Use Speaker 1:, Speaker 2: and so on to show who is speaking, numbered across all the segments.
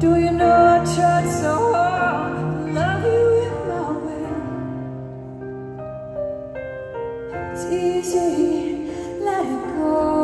Speaker 1: Do you know I tried so hard to love you in my way? It's easy, let it go.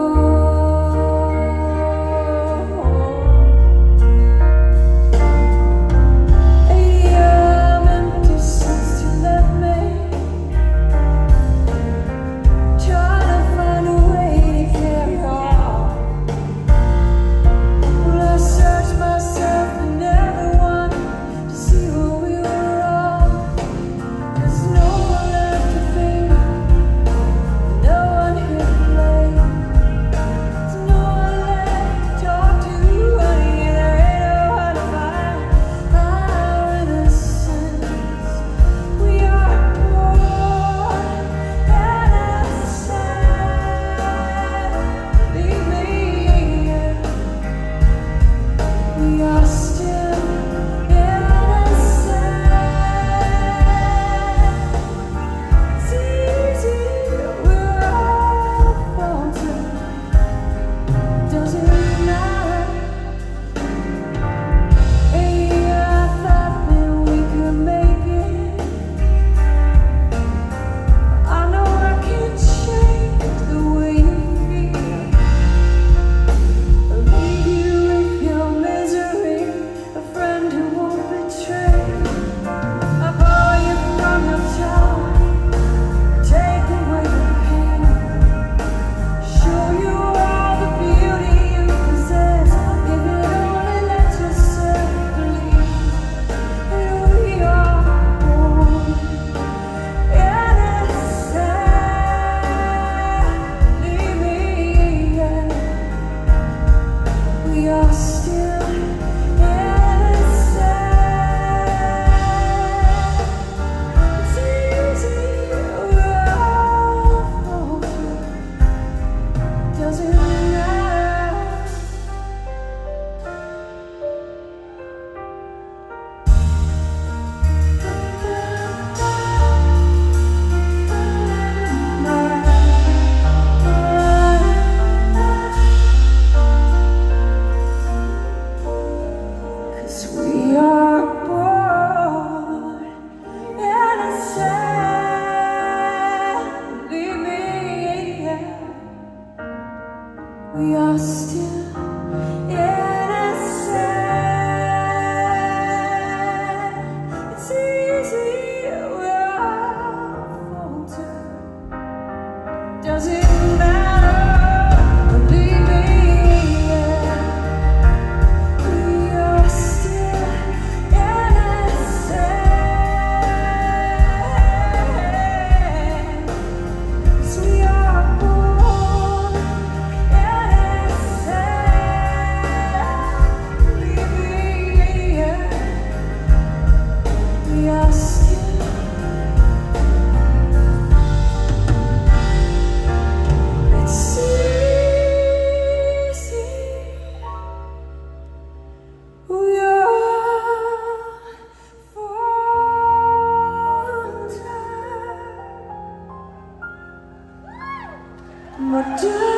Speaker 1: We are still But